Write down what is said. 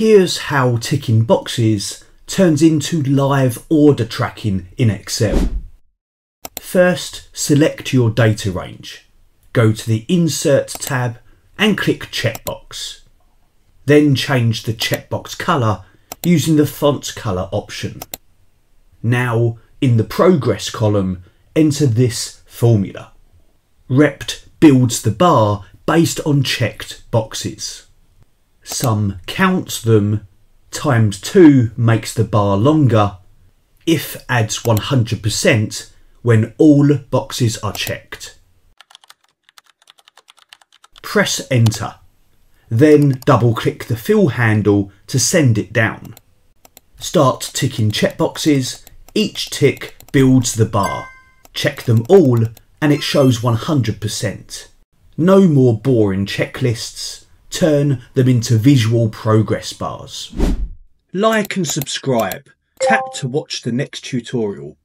Here's how ticking boxes turns into live order tracking in Excel. First, select your data range. Go to the Insert tab and click Checkbox. Then change the checkbox colour using the font colour option. Now, in the Progress column, enter this formula. Rept builds the bar based on checked boxes. Sum counts them, times 2 makes the bar longer, if adds 100% when all boxes are checked. Press enter, then double click the fill handle to send it down. Start ticking checkboxes, each tick builds the bar. Check them all and it shows 100%. No more boring checklists, turn them into visual progress bars. Like and subscribe. Tap to watch the next tutorial.